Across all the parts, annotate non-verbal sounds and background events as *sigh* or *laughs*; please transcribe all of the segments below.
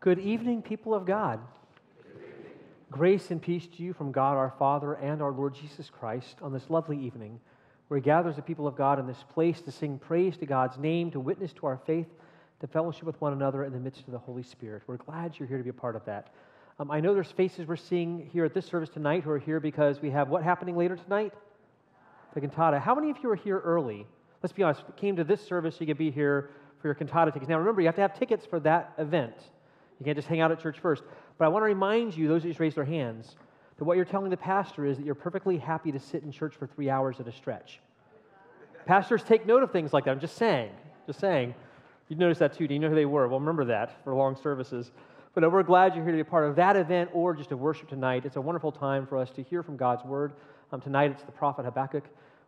Good evening, people of God. Grace and peace to you from God our Father and our Lord Jesus Christ on this lovely evening, where He gathers the people of God in this place to sing praise to God's name, to witness to our faith, to fellowship with one another in the midst of the Holy Spirit. We're glad you're here to be a part of that. Um, I know there's faces we're seeing here at this service tonight who are here because we have what happening later tonight? The cantata. How many of you are here early? Let's be honest, came to this service so you could be here for your cantata tickets. Now remember, you have to have tickets for that event. You can't just hang out at church first. But I want to remind you, those who just raised their hands, that what you're telling the pastor is that you're perfectly happy to sit in church for three hours at a stretch. Pastors take note of things like that. I'm just saying, just saying. You'd notice that too. Do you know who they were? Well, remember that for long services. But we're glad you're here to be a part of that event or just to worship tonight. It's a wonderful time for us to hear from God's word. Um, tonight it's the prophet Habakkuk.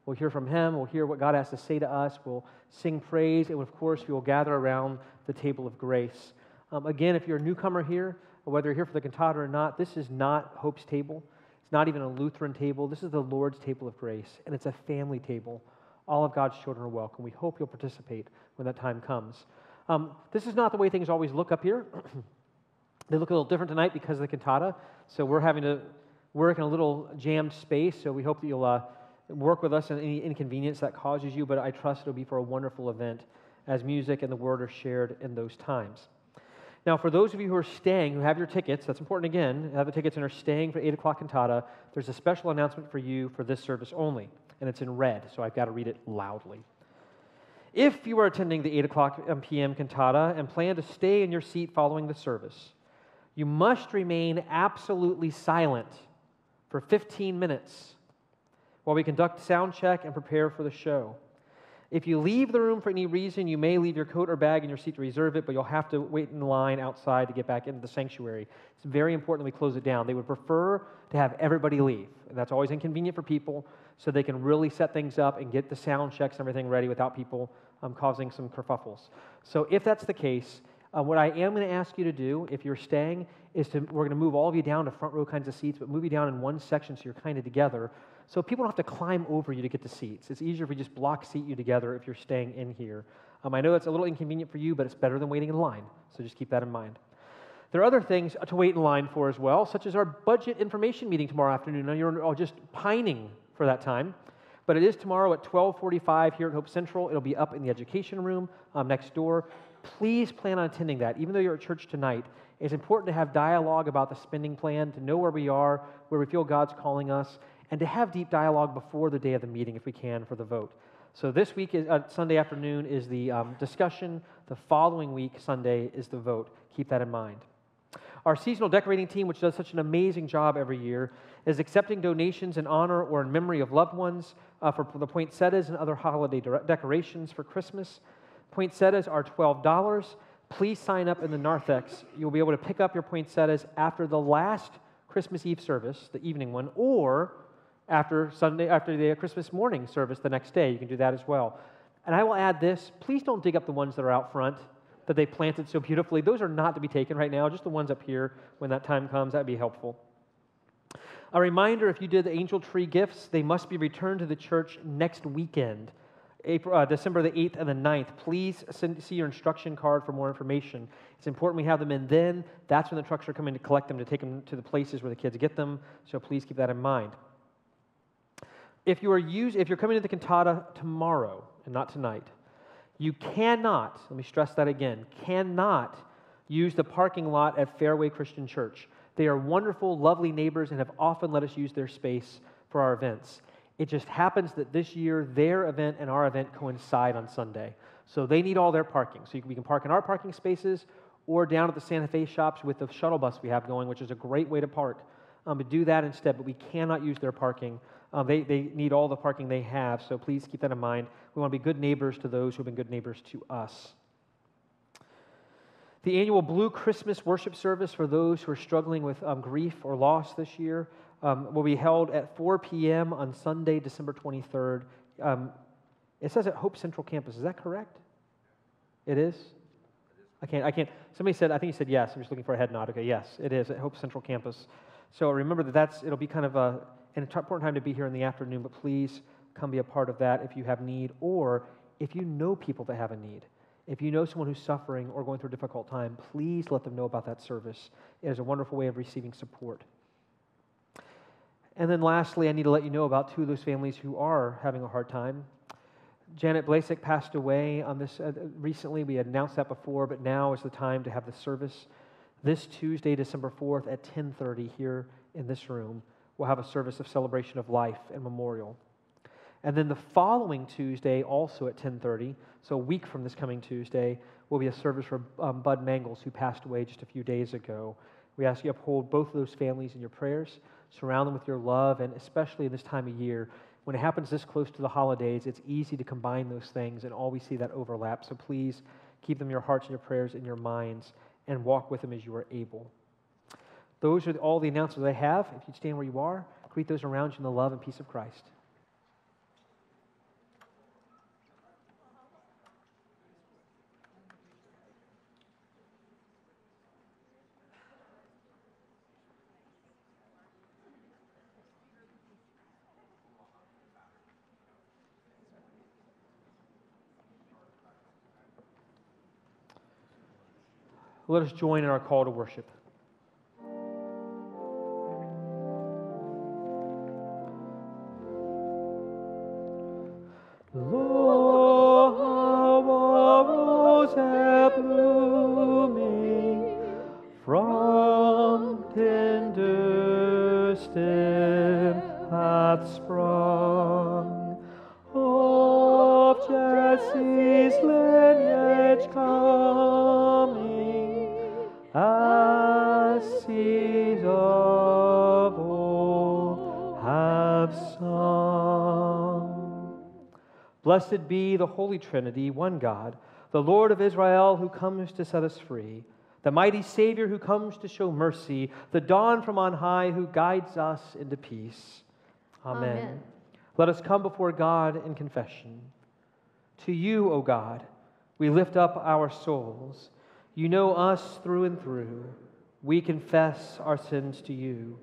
We'll hear from him. We'll hear what God has to say to us. We'll sing praise. And of course, we will gather around the table of grace. Um, again, if you're a newcomer here, whether you're here for the cantata or not, this is not Hope's table. It's not even a Lutheran table. This is the Lord's table of grace, and it's a family table. All of God's children are welcome. We hope you'll participate when that time comes. Um, this is not the way things always look up here. *clears throat* they look a little different tonight because of the cantata. So we're having to work in a little jammed space. So we hope that you'll uh, work with us in any inconvenience that causes you. But I trust it'll be for a wonderful event as music and the word are shared in those times. Now, for those of you who are staying, who have your tickets, that's important again, have the tickets and are staying for 8 o'clock cantata, there's a special announcement for you for this service only, and it's in red, so I've got to read it loudly. If you are attending the 8 o'clock p.m. cantata and plan to stay in your seat following the service, you must remain absolutely silent for 15 minutes while we conduct sound check and prepare for the show. If you leave the room for any reason, you may leave your coat or bag in your seat to reserve it, but you'll have to wait in line outside to get back into the sanctuary. It's very important that we close it down. They would prefer to have everybody leave. And that's always inconvenient for people, so they can really set things up and get the sound checks and everything ready without people um, causing some kerfuffles. So if that's the case, uh, what I am going to ask you to do, if you're staying, is to we're going to move all of you down to front row kinds of seats, but move you down in one section so you're kind of together so people don't have to climb over you to get the seats. It's easier if we just block seat you together if you're staying in here. Um, I know that's a little inconvenient for you, but it's better than waiting in line. So just keep that in mind. There are other things to wait in line for as well, such as our budget information meeting tomorrow afternoon. Now you're all just pining for that time, but it is tomorrow at 12:45 here at Hope Central. It'll be up in the education room um, next door. Please plan on attending that, even though you're at church tonight. It's important to have dialogue about the spending plan, to know where we are, where we feel God's calling us, and to have deep dialogue before the day of the meeting if we can for the vote. So this week, is, uh, Sunday afternoon, is the um, discussion. The following week, Sunday, is the vote. Keep that in mind. Our seasonal decorating team, which does such an amazing job every year, is accepting donations in honor or in memory of loved ones uh, for the poinsettias and other holiday de- decorations for Christmas. Poinsettias are $12. Please sign up in the narthex. You'll be able to pick up your poinsettias after the last Christmas Eve service, the evening one, or after Sunday, after the Christmas morning service the next day. You can do that as well. And I will add this please don't dig up the ones that are out front that they planted so beautifully. Those are not to be taken right now, just the ones up here when that time comes. That'd be helpful. A reminder if you did the angel tree gifts, they must be returned to the church next weekend, April, uh, December the 8th and the 9th. Please send, see your instruction card for more information. It's important we have them in then. That's when the trucks are coming to collect them to take them to the places where the kids get them. So please keep that in mind if you are use, if you're coming to the cantata tomorrow and not tonight, you cannot, let me stress that again, cannot use the parking lot at Fairway Christian Church. They are wonderful, lovely neighbors and have often let us use their space for our events. It just happens that this year their event and our event coincide on Sunday. So they need all their parking. So we can park in our parking spaces or down at the Santa Fe shops with the shuttle bus we have going, which is a great way to park. Um, to do that instead, but we cannot use their parking um, they, they need all the parking they have, so please keep that in mind. We want to be good neighbors to those who have been good neighbors to us. The annual Blue Christmas worship service for those who are struggling with um, grief or loss this year um, will be held at 4 p.m. on Sunday, December 23rd. Um, it says at Hope Central Campus. Is that correct? It is? I can't, I can't. Somebody said, I think he said yes. I'm just looking for a head nod. Okay, yes, it is at Hope Central Campus. So remember that that's, it'll be kind of a, an important time to be here in the afternoon, but please come be a part of that if you have need or if you know people that have a need. If you know someone who's suffering or going through a difficult time, please let them know about that service. It is a wonderful way of receiving support. And then lastly, I need to let you know about two of those families who are having a hard time. Janet Blasek passed away on this uh, recently. We had announced that before, but now is the time to have the service. This Tuesday, December 4th at 10:30 here in this room, we'll have a service of celebration of life and memorial. And then the following Tuesday, also at 10:30, so a week from this coming Tuesday, will be a service for um, Bud Mangles, who passed away just a few days ago. We ask you uphold both of those families in your prayers, surround them with your love, and especially in this time of year, when it happens this close to the holidays, it's easy to combine those things and always see that overlap. So please keep them in your hearts and your prayers in your minds and walk with them as you are able. Those are all the announcements I have. If you stand where you are, greet those around you in the love and peace of Christ. Let us join in our call to worship. Blessed be the Holy Trinity, one God, the Lord of Israel, who comes to set us free, the mighty Savior who comes to show mercy, the dawn from on high who guides us into peace. Amen. Amen. Let us come before God in confession. To you, O God, we lift up our souls. You know us through and through. We confess our sins to you.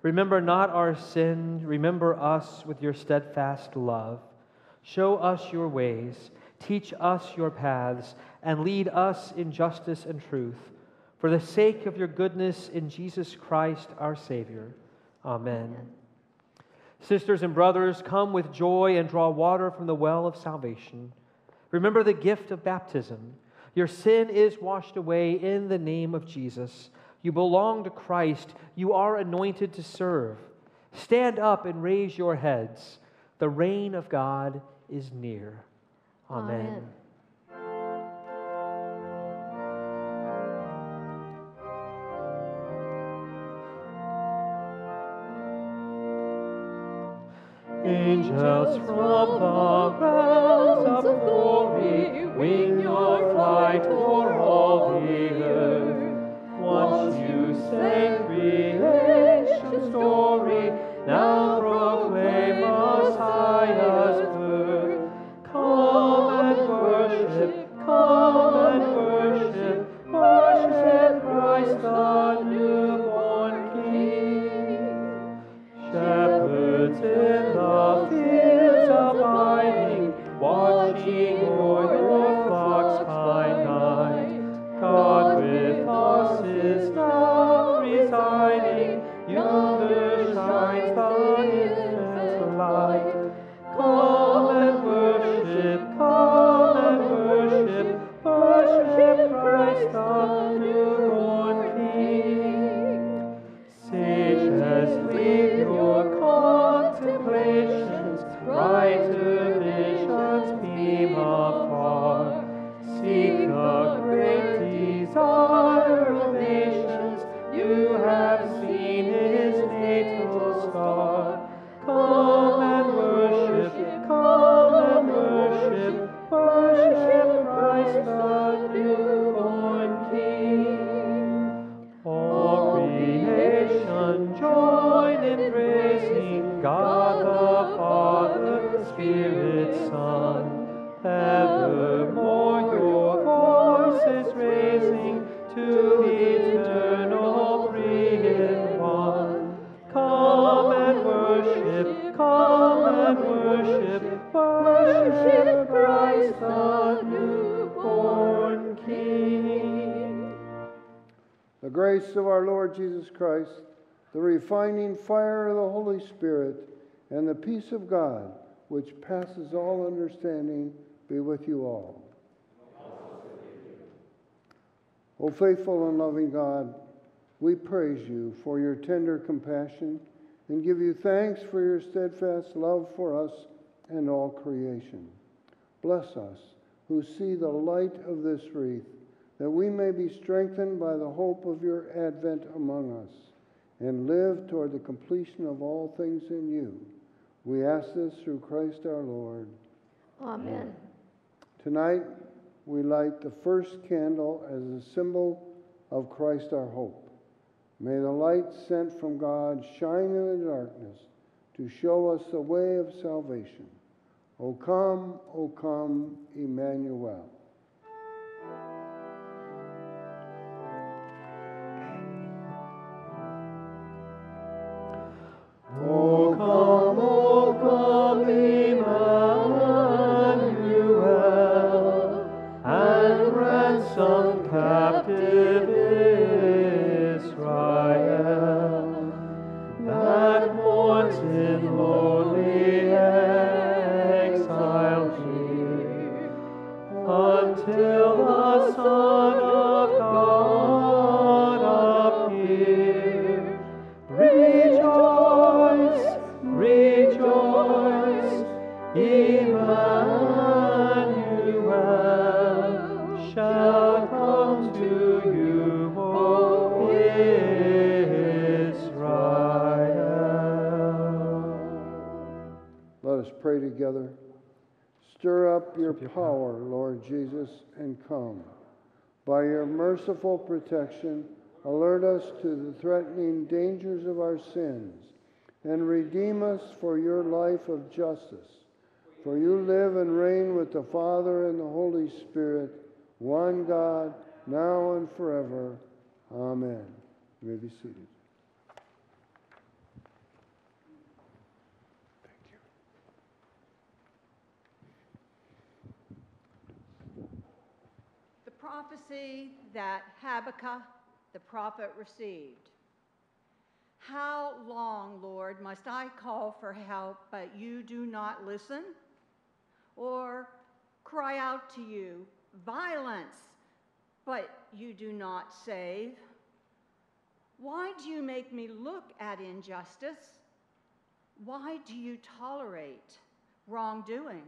Remember not our sin, remember us with your steadfast love. Show us your ways, teach us your paths, and lead us in justice and truth. For the sake of your goodness in Jesus Christ our Savior. Amen. Amen. Sisters and brothers, come with joy and draw water from the well of salvation. Remember the gift of baptism. Your sin is washed away in the name of Jesus. You belong to Christ. You are anointed to serve. Stand up and raise your heads. The reign of God is near. Amen. Amen. Angels from the Christ, the refining fire of the Holy Spirit, and the peace of God, which passes all understanding, be with you all. O faithful and loving God, we praise you for your tender compassion and give you thanks for your steadfast love for us and all creation. Bless us who see the light of this wreath, that we may be strengthened by the hope of your advent among us and live toward the completion of all things in you. We ask this through Christ our Lord. Amen. Tonight, we light the first candle as a symbol of Christ our hope. May the light sent from God shine in the darkness to show us the way of salvation. O come, O come, Emmanuel. Merciful protection, alert us to the threatening dangers of our sins, and redeem us for your life of justice. For you live and reign with the Father and the Holy Spirit, one God, now and forever. Amen. You may be seated. The prophecy that Habakkuk the prophet received. How long, Lord, must I call for help, but you do not listen? Or cry out to you, violence, but you do not save? Why do you make me look at injustice? Why do you tolerate wrongdoing?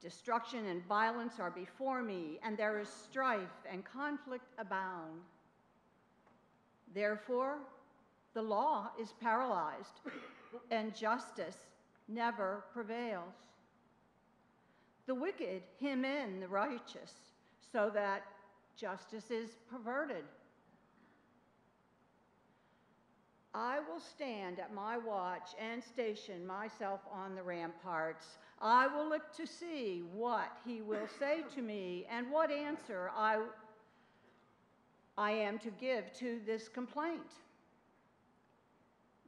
Destruction and violence are before me, and there is strife and conflict abound. Therefore, the law is paralyzed, and justice never prevails. The wicked hem in the righteous, so that justice is perverted. I will stand at my watch and station myself on the ramparts. I will look to see what he will say to me and what answer I, I am to give to this complaint.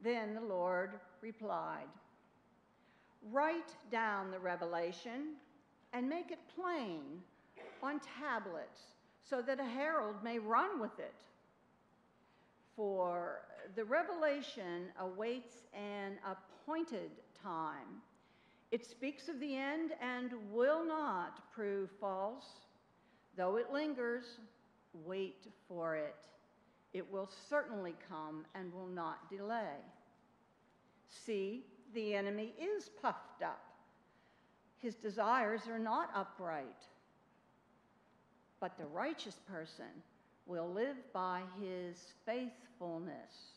Then the Lord replied, Write down the revelation and make it plain on tablets so that a herald may run with it. For the revelation awaits an appointed time. It speaks of the end and will not prove false. Though it lingers, wait for it. It will certainly come and will not delay. See, the enemy is puffed up. His desires are not upright. But the righteous person will live by his faithfulness.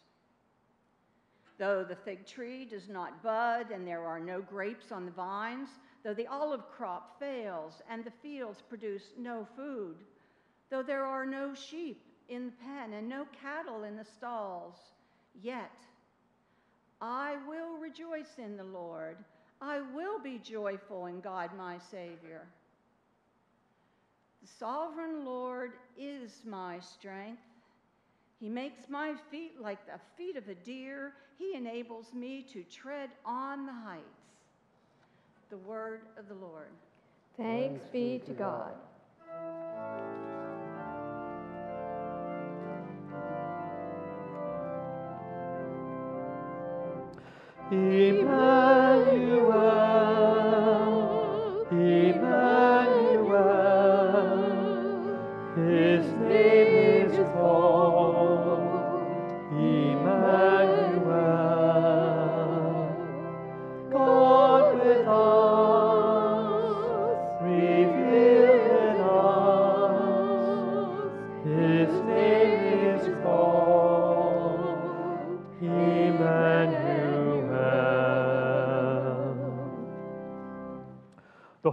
Though the fig tree does not bud and there are no grapes on the vines, though the olive crop fails and the fields produce no food, though there are no sheep in the pen and no cattle in the stalls, yet I will rejoice in the Lord. I will be joyful in God my Savior. The sovereign Lord is my strength. He makes my feet like the feet of a deer. He enables me to tread on the heights. The word of the Lord. Thanks, be to God. God. Amen.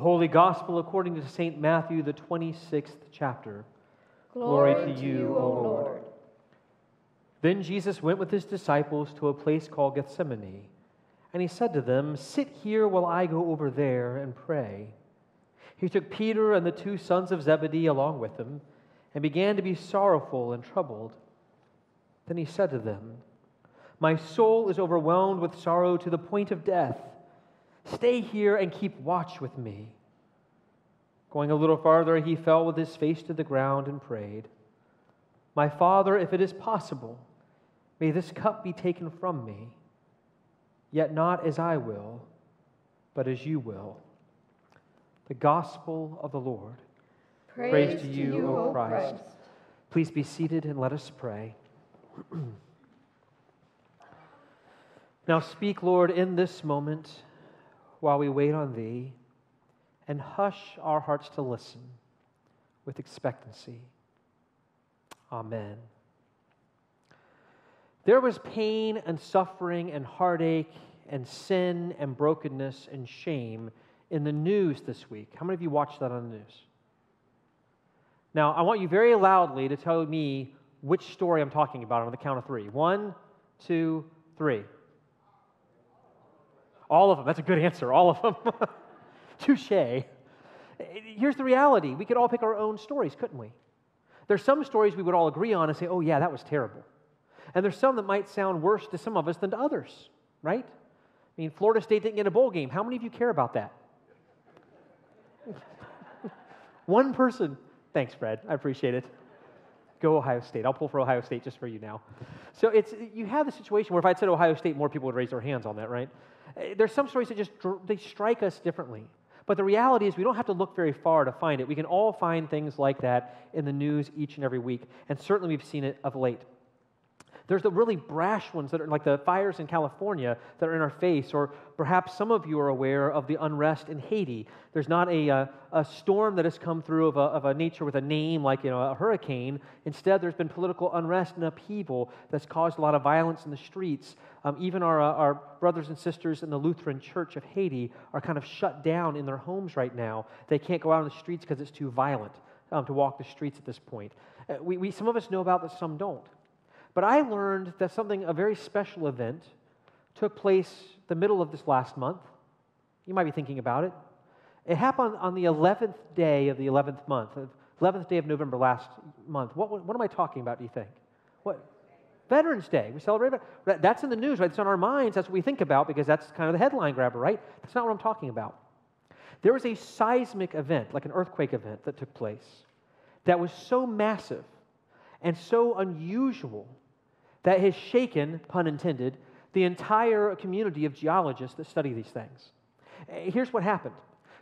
Holy Gospel according to St. Matthew, the 26th chapter. Glory to you, O Lord. Then Jesus went with his disciples to a place called Gethsemane, and he said to them, Sit here while I go over there and pray. He took Peter and the two sons of Zebedee along with him, and began to be sorrowful and troubled. Then he said to them, My soul is overwhelmed with sorrow to the point of death. Stay here and keep watch with me. Going a little farther, he fell with his face to the ground and prayed, My Father, if it is possible, may this cup be taken from me, yet not as I will, but as you will. The Gospel of the Lord. Praise to you, O Christ. Please be seated and let us pray. *clears throat* now speak, Lord, in this moment while we wait on Thee, and hush our hearts to listen with expectancy. Amen. There was pain and suffering and heartache and sin and brokenness and shame in the news this week. How many of you watched that on the news? Now, I want you very loudly to tell me which story I'm talking about on the count of three. One, two, three. All of them. That's a good answer. All of them. *laughs* Touche. Here's the reality we could all pick our own stories, couldn't we? There's some stories we would all agree on and say, oh, yeah, that was terrible. And there's some that might sound worse to some of us than to others, right? I mean, Florida State didn't get a bowl game. How many of you care about that? *laughs* One person. Thanks, Fred. I appreciate it. Go Ohio State. I'll pull for Ohio State just for you now. So it's you have the situation where if I'd said Ohio State, more people would raise their hands on that, right? There's some stories that just they strike us differently. But the reality is, we don't have to look very far to find it. We can all find things like that in the news each and every week, and certainly we've seen it of late. There's the really brash ones that are like the fires in California that are in our face, or perhaps some of you are aware of the unrest in Haiti. There's not a, a, uh, a storm that has come through of a, of a nature with a name like you know, a hurricane. Instead, there's been political unrest and upheaval that's caused a lot of violence in the streets. Um, even our, uh, our brothers and sisters in the Lutheran Church of Haiti are kind of shut down in their homes right now. They can't go out on the streets because it's too violent um, to walk the streets at this point. Uh, we, we, some of us know about this, some don't. But I learned that something, a very special event, took place the middle of this last month. You might be thinking about it. It happened on the 11th day of the 11th month, 11th day of November last month. What, what, am I talking about, do you think? What? Veterans Day. We celebrate it. That's in the news, right? It's on our minds. That's what we think about because that's kind of the headline grabber, right? That's not what I'm talking about. There was a seismic event, like an earthquake event, that took place that was so massive and so unusual that has shaken, pun intended, the entire community of geologists that study these things. Eh, here's what happened.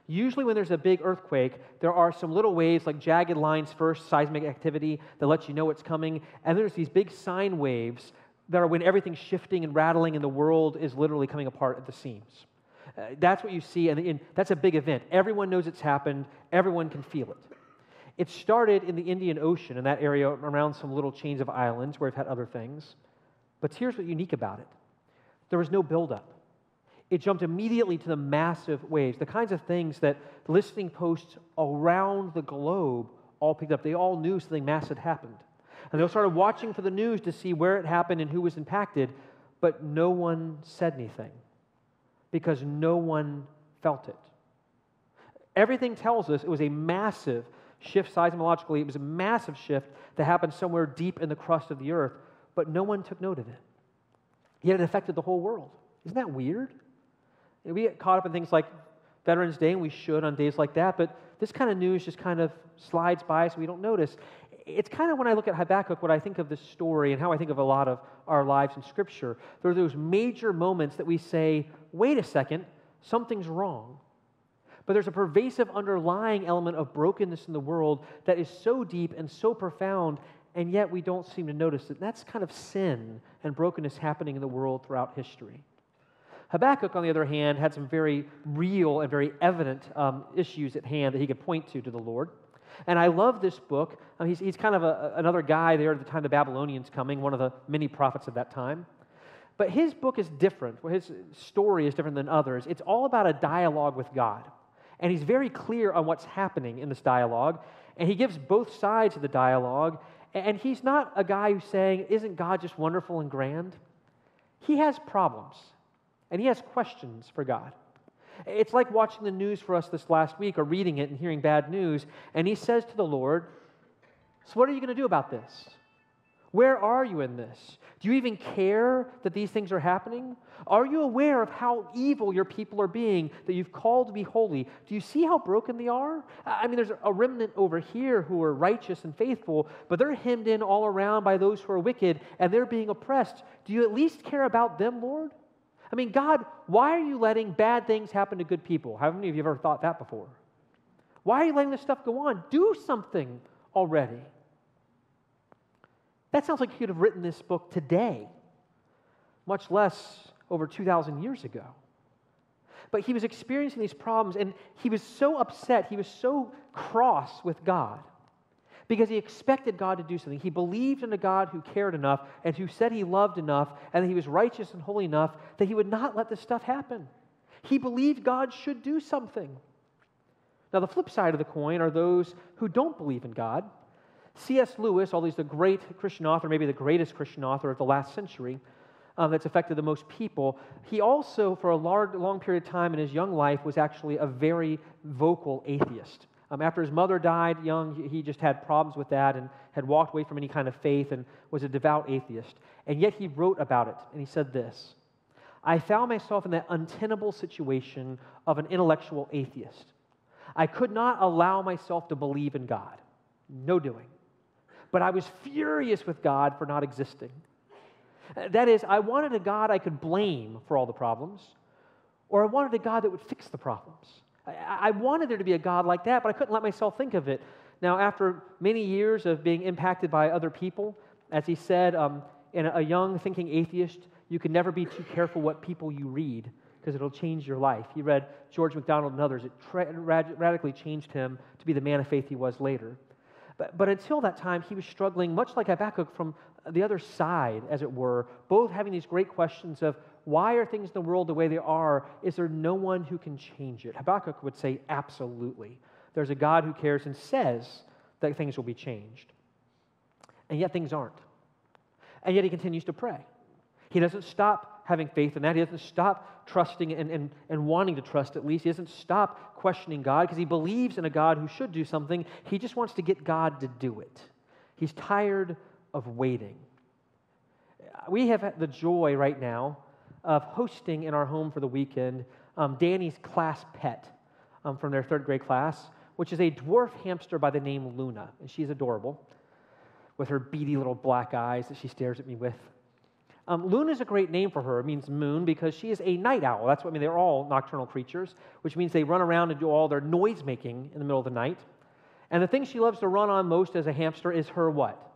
Usually, when there's a big earthquake, there are some little waves like jagged lines first, seismic activity that lets you know it's coming. And there's these big sine waves that are when everything's shifting and rattling and the world is literally coming apart at the seams. Uh, that's what you see, and, and that's a big event. Everyone knows it's happened, everyone can feel it. It started in the Indian Ocean, in that area around some little chains of islands where we've had other things. But here's what's unique about it there was no buildup. It jumped immediately to the massive waves, the kinds of things that listening posts around the globe all picked up. They all knew something massive happened. And they all started watching for the news to see where it happened and who was impacted, but no one said anything because no one felt it. Everything tells us it was a massive shift seismologically. It was a massive shift that happened somewhere deep in the crust of the earth, but no one took note of it. Yet it affected the whole world. Isn't that weird? We get caught up in things like Veterans Day, and we should on days like that, but this kind of news just kind of slides by so we don't notice. it's kind of when I look at Habakkuk, what I think of this story and how I think of a lot of our lives in Scripture. There are those major moments that we say, wait a second, something's wrong. But there's a pervasive underlying element of brokenness in the world that is so deep and so profound, and yet we don't seem to notice it. That's kind of sin and brokenness happening in the world throughout history. Habakkuk, on the other hand, had some very real and very evident um, issues at hand that he could point to to the Lord. And I love this book. Uh, he's, he's kind of a, another guy there at the time the Babylonians coming, one of the many prophets of that time. But his book is different. His story is different than others. It's all about a dialogue with God. And he's very clear on what's happening in this dialogue. And he gives both sides of the dialogue. And he's not a guy who's saying, Isn't God just wonderful and grand? He has problems. And he has questions for God. It's like watching the news for us this last week or reading it and hearing bad news. And he says to the Lord, So, what are you going to do about this? Where are you in this? Do you even care that these things are happening? Are you aware of how evil your people are being that you've called to be holy? Do you see how broken they are? I mean, there's a remnant over here who are righteous and faithful, but they're hemmed in all around by those who are wicked and they're being oppressed. Do you at least care about them, Lord? I mean, God, why are you letting bad things happen to good people? How many of you have ever thought that before? Why are you letting this stuff go on? Do something already. That sounds like he could have written this book today, much less over 2,000 years ago. But he was experiencing these problems, and he was so upset, he was so cross with God because he expected God to do something. He believed in a God who cared enough and who said he loved enough and that he was righteous and holy enough that he would not let this stuff happen. He believed God should do something. Now, the flip side of the coin are those who don't believe in God. C.S. Lewis, although he's the great Christian author, maybe the greatest Christian author of the last century, um, that's affected the most people. He also, for a large, long period of time in his young life, was actually a very vocal atheist. Um, after his mother died young, he just had problems with that and had walked away from any kind of faith and was a devout atheist. And yet he wrote about it, and he said this I found myself in that untenable situation of an intellectual atheist. I could not allow myself to believe in God. No doing. But I was furious with God for not existing. That is, I wanted a God I could blame for all the problems, or I wanted a God that would fix the problems. I, wanted there to be a God like that, but I couldn't let myself think of it. Now, after many years of being impacted by other people, as he said, um, in a, a young thinking atheist, you can never be too careful what people you read because it'll change your life. He read George MacDonald and others. It tra- radically changed him to be the man of faith he was later. But, but until that time, he was struggling, much like Habakkuk, from the other side, as it were, both having these great questions of why are things in the world the way they are? Is there no one who can change it? Habakkuk would say, absolutely. There's a God who cares and says that things will be changed. And yet things aren't. And yet he continues to pray. He doesn't stop having faith in that. He doesn't stop trusting and, and, and wanting to trust at least. He doesn't stop questioning God because he believes in a God who should do something. He just wants to get God to do it. He's tired of waiting. We have the joy right now of hosting in our home for the weekend um, Danny's class pet um, from their third grade class, which is a dwarf hamster by the name Luna. And she's adorable with her beady little black eyes that she stares at me with. Um, Luna is a great name for her. It means moon because she is a night owl. That's what I mean. They're all nocturnal creatures, which means they run around and do all their noise making in the middle of the night. And the thing she loves to run on most as a hamster is her what?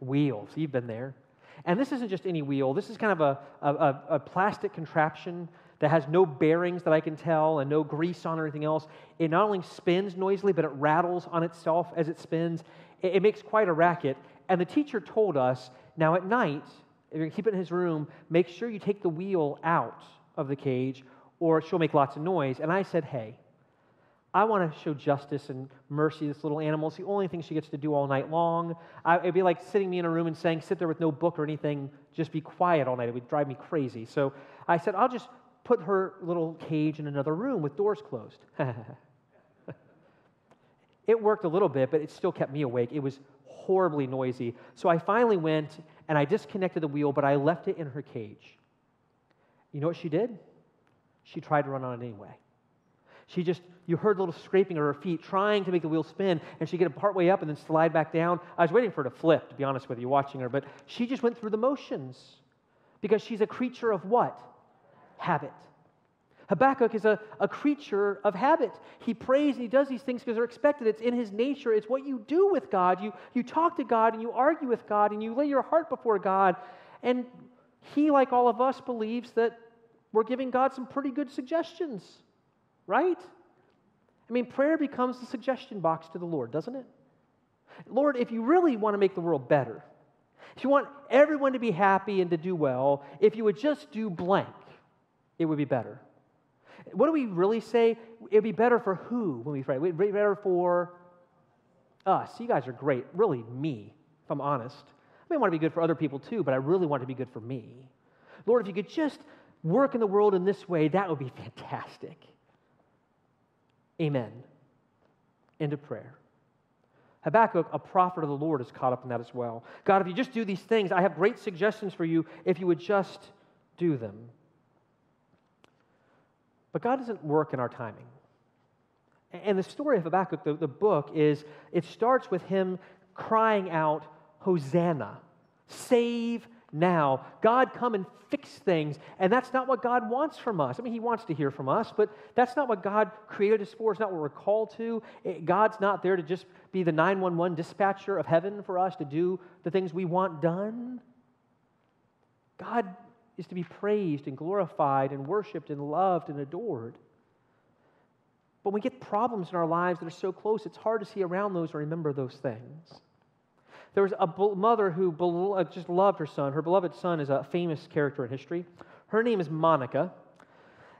Wheels. You've been there. And this isn't just any wheel, this is kind of a, a, a, plastic contraption that has no bearings that I can tell and no grease on or anything else. It not only spins noisily, but it rattles on itself as it spins. It, it makes quite a racket. And the teacher told us now at night, if you're going to keep it in his room, make sure you take the wheel out of the cage or she'll make lots of noise. And I said, hey, I want to show justice and mercy to this little animal. It's the only thing she gets to do all night long. I, it'd be like sitting me in a room and saying, sit there with no book or anything, just be quiet all night. It would drive me crazy. So I said, I'll just put her little cage in another room with doors closed. *laughs* it worked a little bit, but it still kept me awake. It was horribly noisy. So I finally went and I disconnected the wheel, but I left it in her cage. You know what she did? She tried to run on it anyway. She just, you heard a little scraping of her feet, trying to make the wheel spin, and she'd get part way up and then slide back down. I was waiting for her to flip, to be honest with you, watching her, but she just went through the motions because she's a creature of what? Habit. Habakkuk is a, a creature of habit. He prays and he does these things because they're expected. It's in his nature. It's what you do with God. You, you talk to God and you argue with God and you lay your heart before God. And he, like all of us, believes that we're giving God some pretty good suggestions, right? I mean, prayer becomes the suggestion box to the Lord, doesn't it? Lord, if you really want to make the world better, if you want everyone to be happy and to do well, if you would just do blank, it would be better. What do we really say? It'd be better for who when we pray? It'd be better for us. You guys are great. Really, me, if I'm honest. I may want to be good for other people too, but I really want to be good for me. Lord, if you could just work in the world in this way, that would be fantastic. Amen. End of prayer. Habakkuk, a prophet of the Lord, is caught up in that as well. God, if you just do these things, I have great suggestions for you if you would just do them. But God doesn't work in our timing. And the story of Habakkuk, the, the book, is it starts with him crying out, Hosanna, save now. God, come and fix things. And that's not what God wants from us. I mean, He wants to hear from us, but that's not what God created us for. It's not what we're called to. God's not there to just be the 911 dispatcher of heaven for us to do the things we want done. God is to be praised and glorified and worshiped and loved and adored. But we get problems in our lives that are so close, it's hard to see around those or remember those things. There was a mother who uh, just loved her son. Her beloved son is a famous character in history. Her name is Monica.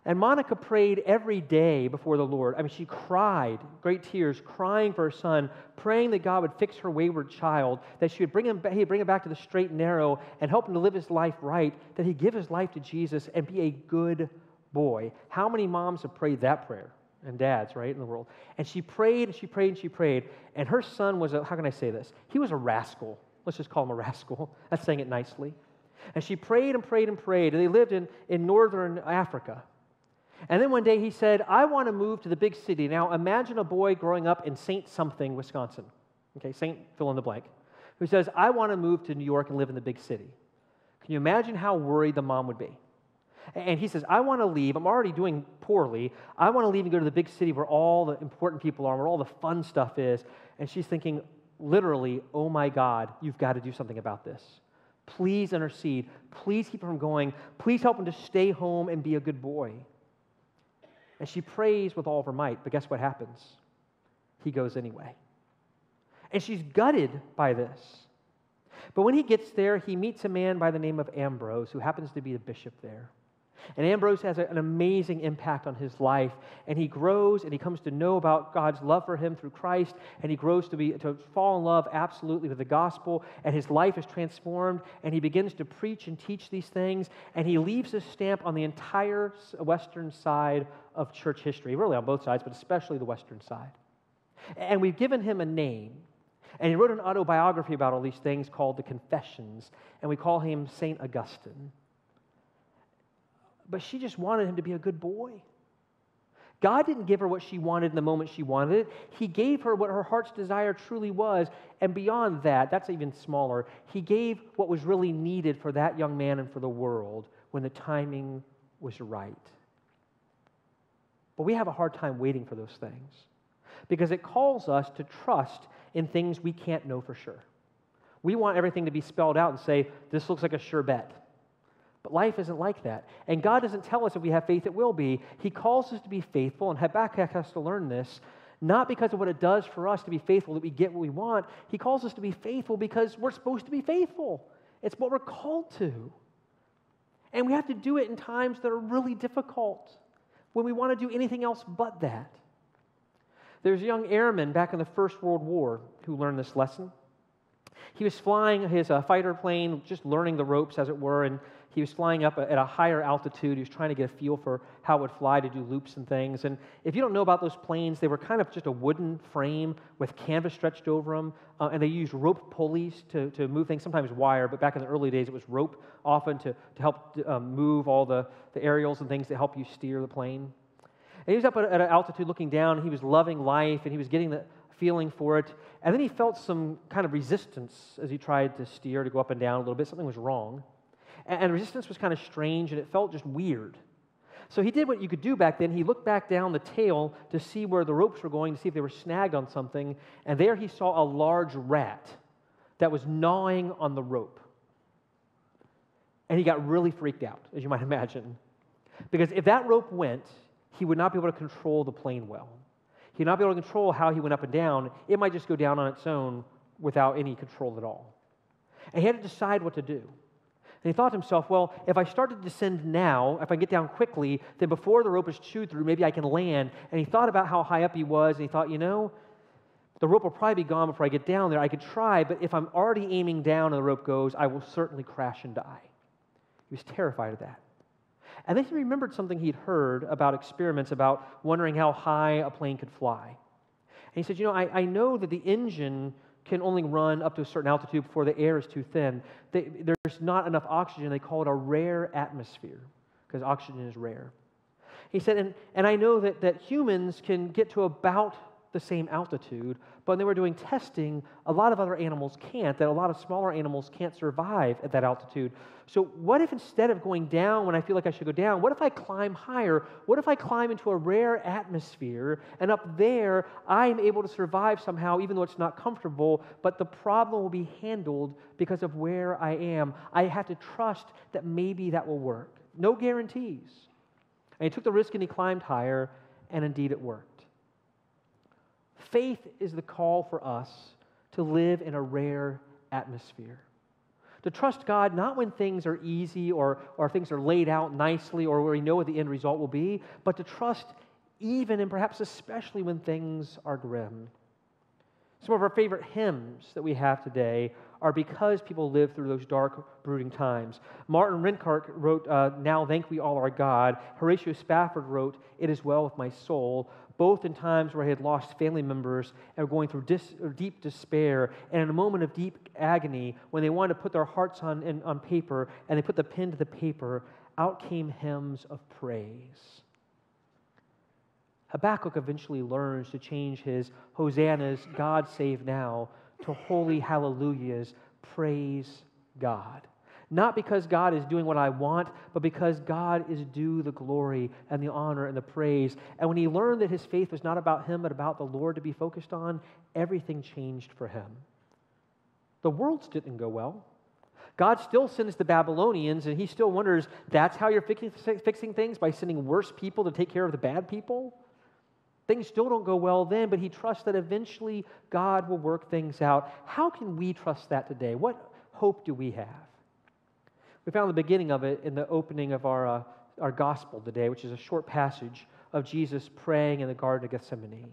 And Monica prayed every day before the Lord. I mean, she cried, great tears, crying for her son, praying that God would fix her wayward child, that she would bring him, he'd bring him back to the straight and narrow and help him to live his life right, that he'd give his life to Jesus and be a good boy. How many moms have prayed that prayer? And dads, right, in the world. And she prayed and she prayed and she prayed. And her son was a, how can I say this? He was a rascal. Let's just call him a rascal. *laughs* That's saying it nicely. And she prayed and prayed and prayed. And they lived in, in northern Africa. And then one day he said, I want to move to the big city. Now imagine a boy growing up in St. something, Wisconsin. Okay, St. fill in the blank, who says, I want to move to New York and live in the big city. Can you imagine how worried the mom would be? And he says, I want to leave. I'm already doing poorly. I want to leave and go to the big city where all the important people are, where all the fun stuff is. And she's thinking, literally, oh my God, you've got to do something about this. Please intercede. Please keep him from going. Please help him to stay home and be a good boy. And she prays with all of her might, but guess what happens? He goes anyway. And she's gutted by this. But when he gets there, he meets a man by the name of Ambrose, who happens to be the bishop there. And Ambrose has an amazing impact on his life. And he grows and he comes to know about God's love for him through Christ. And he grows to, be, to fall in love absolutely with the gospel. And his life is transformed. And he begins to preach and teach these things. And he leaves a stamp on the entire western side of church history, really on both sides, but especially the western side. And we've given him a name. And he wrote an autobiography about all these things called the Confessions. And we call him St. Augustine but she just wanted him to be a good boy. God didn't give her what she wanted in the moment she wanted it. He gave her what her heart's desire truly was. And beyond that, that's even smaller. He gave what was really needed for that young man and for the world when the timing was right. But we have a hard time waiting for those things because it calls us to trust in things we can't know for sure. We want everything to be spelled out and say, this looks like a sure bet. But life isn't like that. And God doesn't tell us if we have faith, it will be. He calls us to be faithful, and Habakkuk has to learn this, not because of what it does for us to be faithful, that we get what we want. He calls us to be faithful because we're supposed to be faithful. It's what we're called to. And we have to do it in times that are really difficult when we want to do anything else but that. There's a young airman back in the First World War who learned this lesson. He was flying his uh, fighter plane, just learning the ropes, as it were, and he was flying up at a higher altitude. He was trying to get a feel for how it would fly to do loops and things. And if you don't know about those planes, they were kind of just a wooden frame with canvas stretched over them. Uh, and they used rope pulleys to, to move things, sometimes wire, but back in the early days, it was rope often to, to help um, move all the, the aerials and things to help you steer the plane. And he was up at, at an altitude looking down. He was loving life and he was getting the feeling for it. And then he felt some kind of resistance as he tried to steer to go up and down a little bit. Something was wrong. And, resistance was kind of strange and it felt just weird. So he did what you could do back then. He looked back down the tail to see where the ropes were going, to see if they were snagged on something. And there he saw a large rat that was gnawing on the rope. And he got really freaked out, as you might *laughs* imagine. Because if that rope went, he would not be able to control the plane well. He'd not be able to control how he went up and down. It might just go down on its own without any control at all. And he had to decide what to do. And he thought to himself, well, if I start to descend now, if I get down quickly, then before the rope is chewed through, maybe I can land. And he thought about how high up he was, and he thought, you know, the rope will probably be gone before I get down there. I could try, but if I'm already aiming down and the rope goes, I will certainly crash and die. He was terrified of that. And then he remembered something he'd heard about experiments about wondering how high a plane could fly. And he said, You know, I, I know that the engine can only run up to a certain altitude before the air is too thin. They, there's not enough oxygen. They call it a rare atmosphere because oxygen is rare. He said, and, and I know that, that humans can get to about the same altitude, but when they were doing testing, a lot of other animals can't, that a lot of smaller animals can't survive at that altitude. So, what if instead of going down when I feel like I should go down, what if I climb higher? What if I climb into a rare atmosphere and up there I'm able to survive somehow, even though it's not comfortable, but the problem will be handled because of where I am? I have to trust that maybe that will work. No guarantees. And he took the risk and he climbed higher, and indeed it worked. Faith is the call for us to live in a rare atmosphere. To trust God not when things are easy or, or things are laid out nicely or where we know what the end result will be, but to trust even and perhaps especially when things are grim. Some of our favorite hymns that we have today are because people live through those dark, brooding times. Martin Rinkart wrote, uh, Now Thank We All Our God. Horatio Spafford wrote, It Is Well With My Soul both in times where he had lost family members and were going through dis, deep despair, and in a moment of deep agony, when they wanted to put their hearts on, in, on paper and they put the pen to the paper, out came hymns of praise. Habakkuk eventually learns to change his hosannas, God save now, to holy hallelujahs, praise God. Not because God is doing what I want, but because God is due the glory and the honor and the praise. And when he learned that his faith was not about him, but about the Lord to be focused on, everything changed for him. The world's didn't go well. God still sends the Babylonians, and he still wonders that's how you're fixing things by sending worse people to take care of the bad people? Things still don't go well then, but he trusts that eventually God will work things out. How can we trust that today? What hope do we have? We found the beginning of it in the opening of our, uh, our gospel today, which is a short passage of Jesus praying in the Garden of Gethsemane.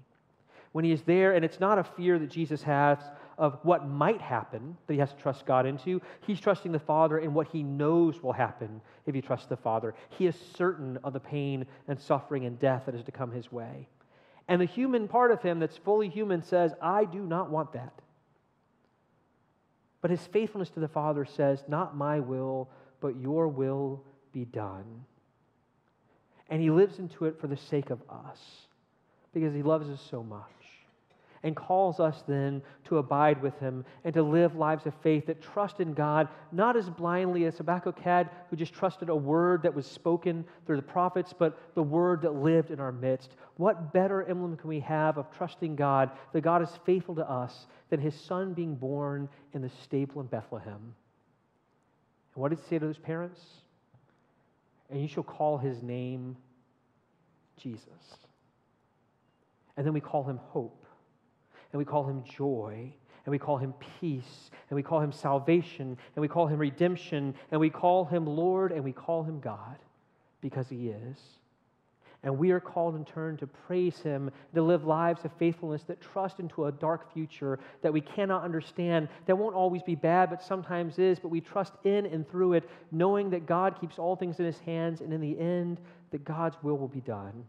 When he is there, and it's not a fear that Jesus has of what might happen that he has to trust God into. He's trusting the Father in what he knows will happen if he trusts the Father. He is certain of the pain and suffering and death that is to come his way. And the human part of him that's fully human says, I do not want that. But his faithfulness to the Father says, Not my will, but your will be done. And he lives into it for the sake of us because he loves us so much and calls us then to abide with him and to live lives of faith that trust in God, not as blindly as Habakkuk had, who just trusted a word that was spoken through the prophets, but the word that lived in our midst. What better emblem can we have of trusting God, that God is faithful to us, than his son being born in the stable in Bethlehem? And what did he say to those parents? And you shall call his name Jesus. And then we call him hope and we call him joy, and we call him peace, and we call him salvation, and we call him redemption, and we call him Lord, and we call him God because he is. And we are called in turn to praise him, to live lives of faithfulness that trust into a dark future that we cannot understand, that won't always be bad, but sometimes is, but we trust in and through it, knowing that God keeps all things in his hands, and in the end, that God's will will be done.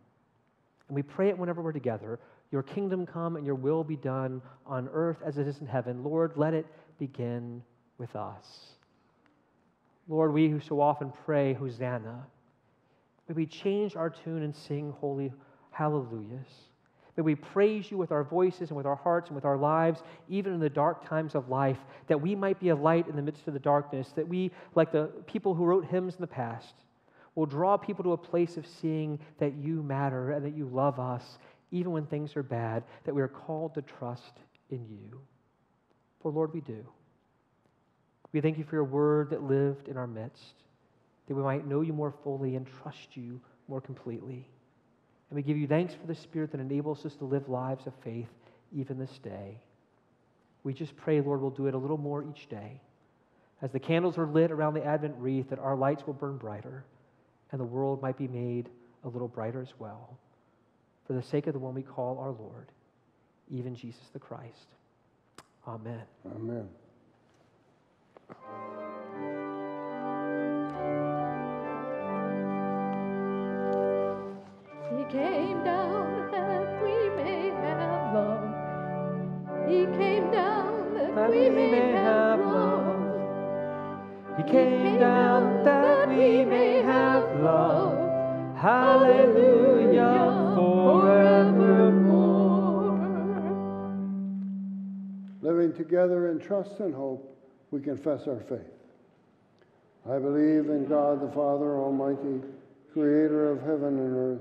And we pray it whenever we're together. Your kingdom come and your will be done on earth as it is in heaven. Lord, let it begin with us. Lord, we who so often pray, Hosanna, may we change our tune and sing, Holy hallelujahs. May we praise you with our voices and with our hearts and with our lives, even in the dark times of life, that we might be a light in the midst of the darkness, that we, like the people who wrote hymns in the past, will draw people to a place of seeing that you matter and that you love us, even when things are bad, that we are called to trust in you. For Lord, we do. We thank you for your word that lived in our midst, that we might know you more fully and trust you more completely. And we give you thanks for the Spirit that enables us to live lives of faith even this day. We just pray, Lord, we'll do it a little more each day. As the candles are lit around the Advent wreath, that our lights will burn brighter and the world might be made a little brighter as well. For the sake of the one we call our Lord, even Jesus the Christ. Amen. Amen. He came down that we may have love. He came down that, That we may have love. He came down that we may have love. Hallelujah forevermore. Living together in trust and hope, we confess our faith. I believe in God the Father Almighty, creator of heaven and earth.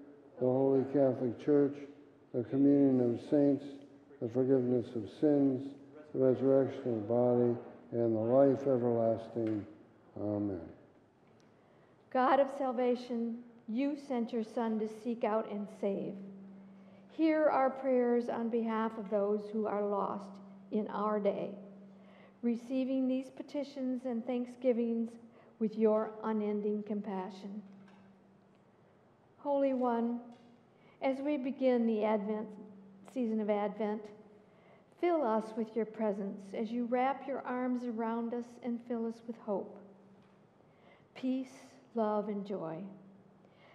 the Holy Catholic Church, the communion of saints, the forgiveness of sins, the resurrection of the body, and the life everlasting. Amen. God of salvation, you sent your Son to seek out and save. Hear our prayers on behalf of those who are lost in our day, receiving these petitions and thanksgivings with your unending compassion. Holy One, as we begin the Advent season of Advent, fill us with your presence as you wrap your arms around us and fill us with hope, peace, love, and joy.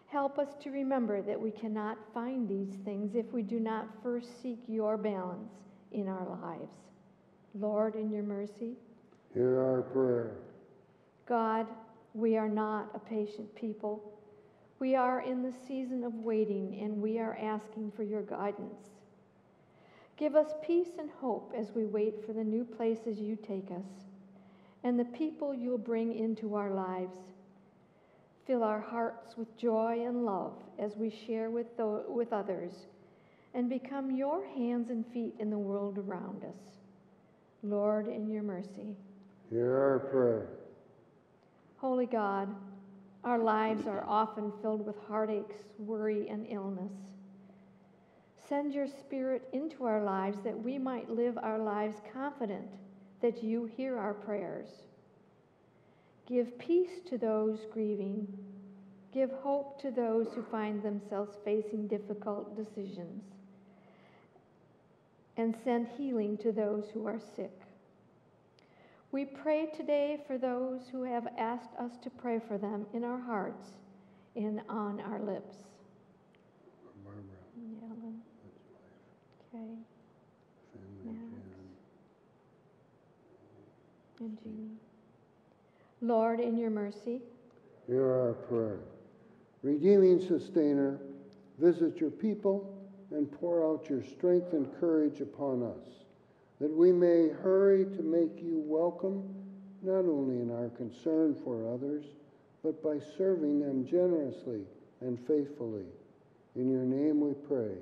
Help us to remember that we cannot find these things if we do not first seek your balance in our lives. Lord, in your mercy, Hear our prayer. God, we are not a patient people. We are in the season of waiting and we are asking for your guidance. Give us peace and hope as we wait for the new places you take us and the people you'll bring into our lives. Fill our hearts with joy and love as we share with, tho- with others and become your hands and feet in the world around us. Lord, in your mercy. Hear our prayer. Holy God, our lives are often filled with heartaches, worry, and illness. Send your Spirit into our lives that we might live our lives confident that you hear our prayers. Give peace to those grieving. Give hope to those who find themselves facing difficult decisions. And send healing to those who are sick. We pray today for those who have asked us to pray for them in our hearts and on our lips. Barbara, Ellen. Okay. family. And Jeannie. Lord, in your mercy, Hear our prayer. Redeeming Sustainer, visit your people and pour out your strength and courage upon us, that we may hurry to make you welcome, not only in our concern for others, but by serving them generously and faithfully. In your name we pray.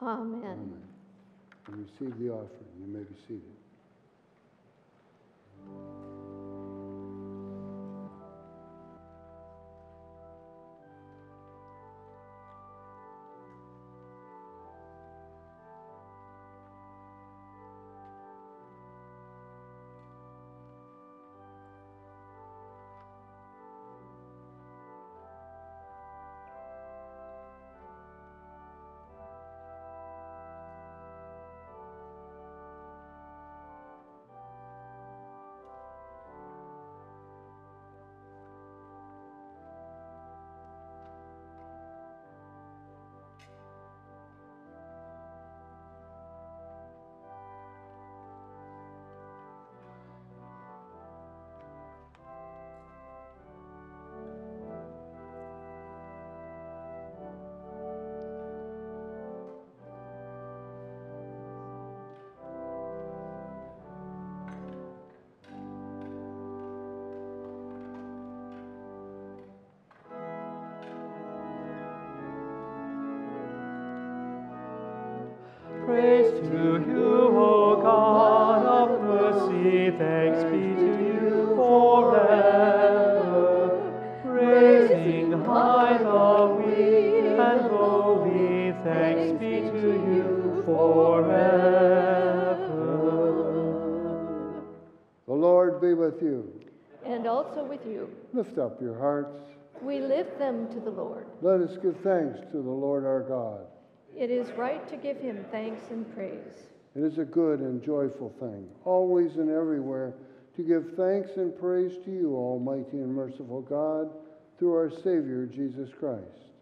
Amen. Amen. And receive the offering. You may be seated. To you, O God of mercy, thanks be to you forever. Praising high the weak and lowly, thanks be to you forever. The Lord be with you. And also with you. Lift up your hearts. We lift them to the Lord. Let us give thanks to the Lord our God. It is right to give him thanks and praise. It is a good and joyful thing, always and everywhere, to give thanks and praise to you, Almighty and merciful God, through our Savior Jesus Christ.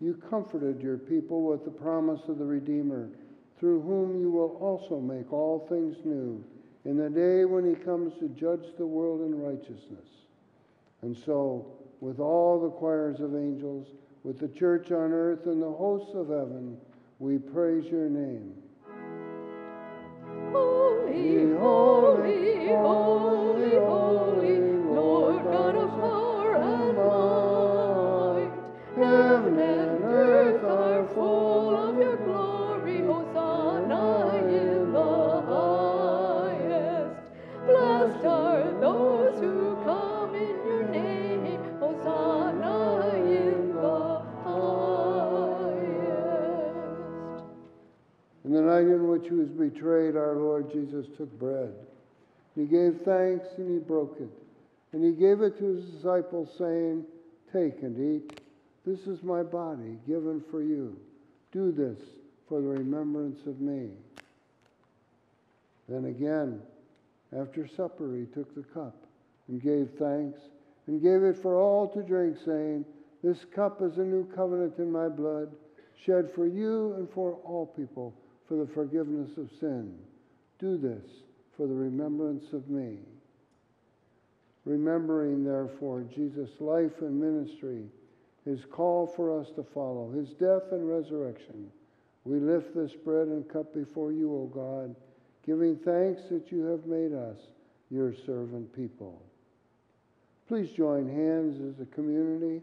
You comforted your people with the promise of the Redeemer, through whom you will also make all things new in the day when he comes to judge the world in righteousness. And so, with all the choirs of angels, with the church on earth and the hosts of heaven, we praise your name. Holy, holy, holy, which he was betrayed, our Lord Jesus took bread. He gave thanks and he broke it. And he gave it to his disciples, saying, Take and eat. This is my body given for you. Do this for the remembrance of me. Then again, after supper, he took the cup and gave thanks and gave it for all to drink, saying, This cup is a new covenant in my blood, shed for you and for all people for the forgiveness of sin. Do this for the remembrance of me. Remembering, therefore, Jesus' life and ministry, his call for us to follow, his death and resurrection, we lift this bread and cup before you, O God, giving thanks that you have made us your servant people. Please join hands as a community.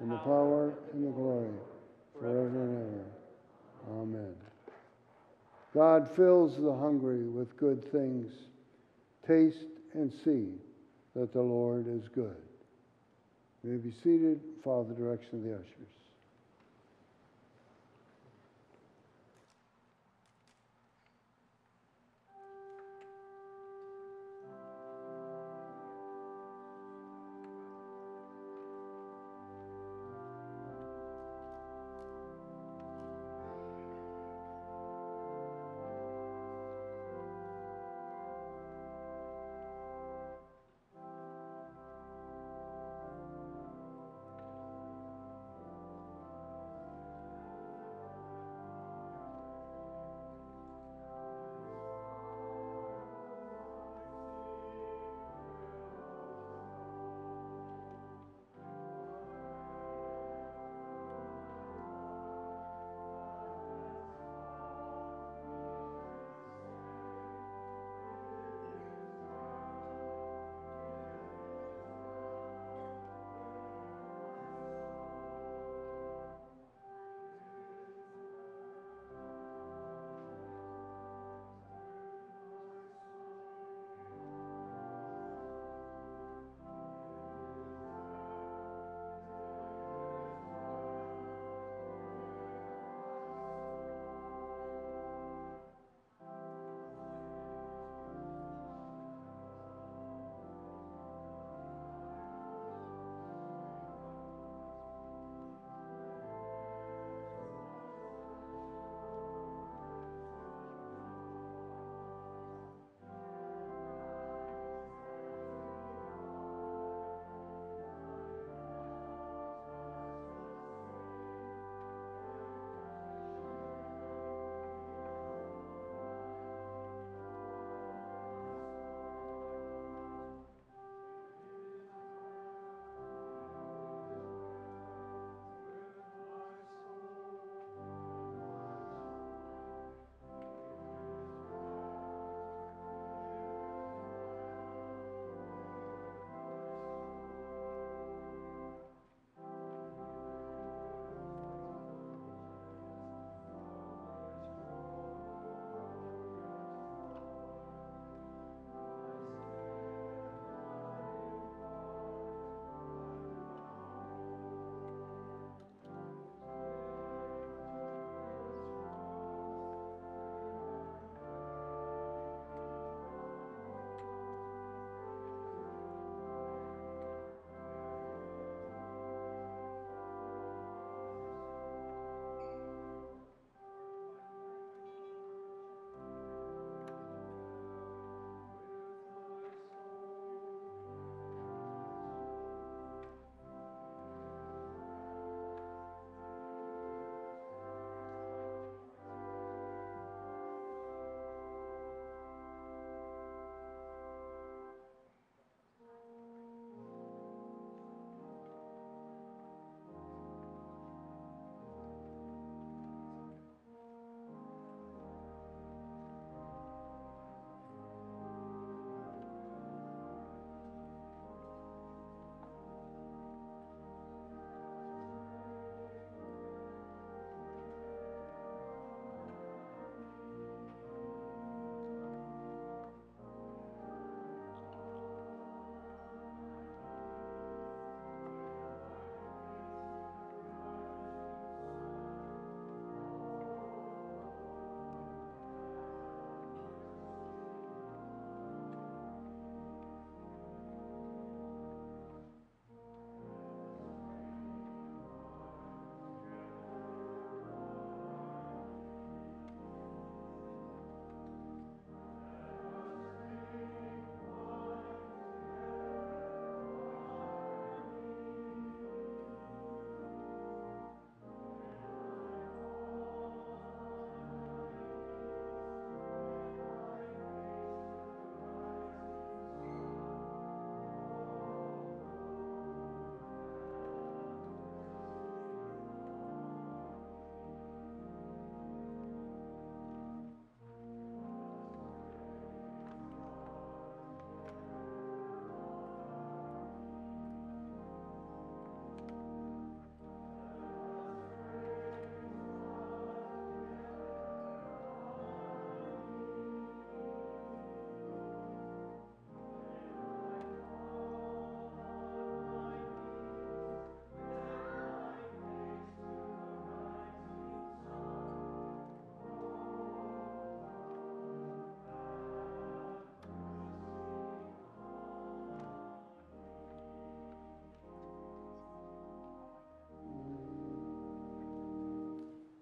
and the power, and the glory, forever and ever. Amen. God fills the hungry with good things. Taste and see that the Lord is good. You may be seated. Follow the direction of the ushers.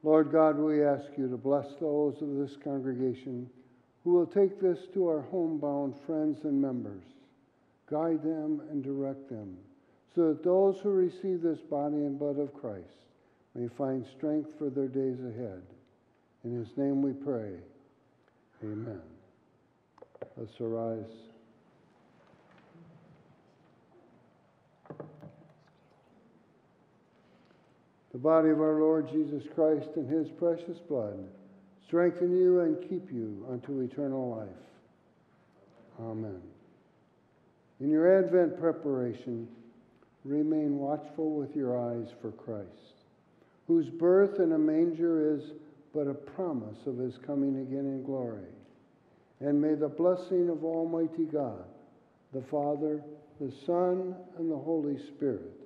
Lord God, we ask you to bless those of this congregation who will take this to our homebound friends and members. Guide them and direct them so that those who receive this body and blood of Christ may find strength for their days ahead. In his name we pray. Amen. Let's arise. The body of our Lord Jesus Christ and his precious blood strengthen you and keep you unto eternal life. Amen. In your Advent preparation, remain watchful with your eyes for Christ, whose birth in a manger is but a promise of his coming again in glory. And may the blessing of Almighty God, the Father, the Son, and the Holy Spirit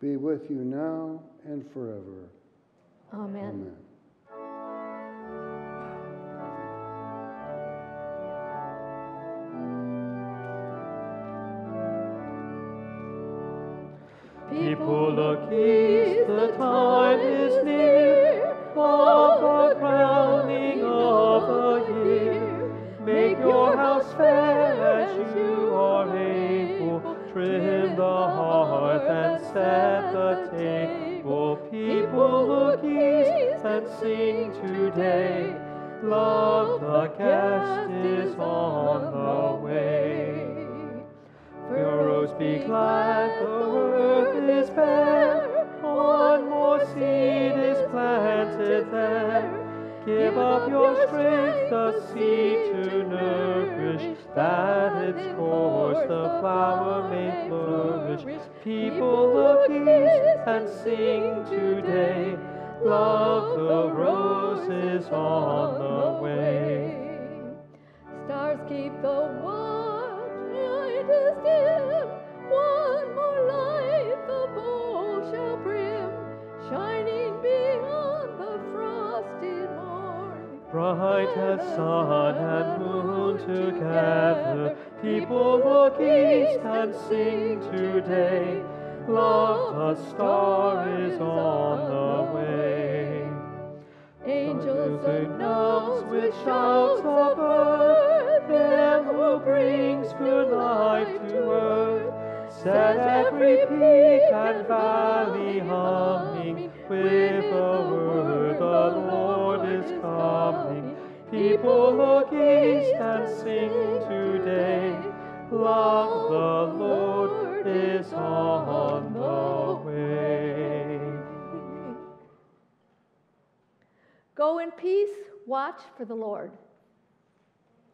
be with you now and forever. Amen. Amen. Hearth and set the table. People look east and sing today. Love the guest is on the way. Furrows be glad, the earth is bare. One more seed is planted there. Give up your strength, the seed to nourish, that its course the flower may flourish. People look east and sing today. Love the roses on the way. Stars keep the watch, night is dim. One more light the bowl shall brim, shining Bright as sun and moon together, people look east and sing today. Love, the star is on the way. Angels announce with shouts of birth, Him who brings good life to earth. Set every peak and valley humming with a word, the Lord is coming. People look east and sing today. Love the Lord is on the way. Go in peace, watch for the Lord.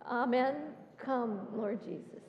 Amen. Come, Lord Jesus.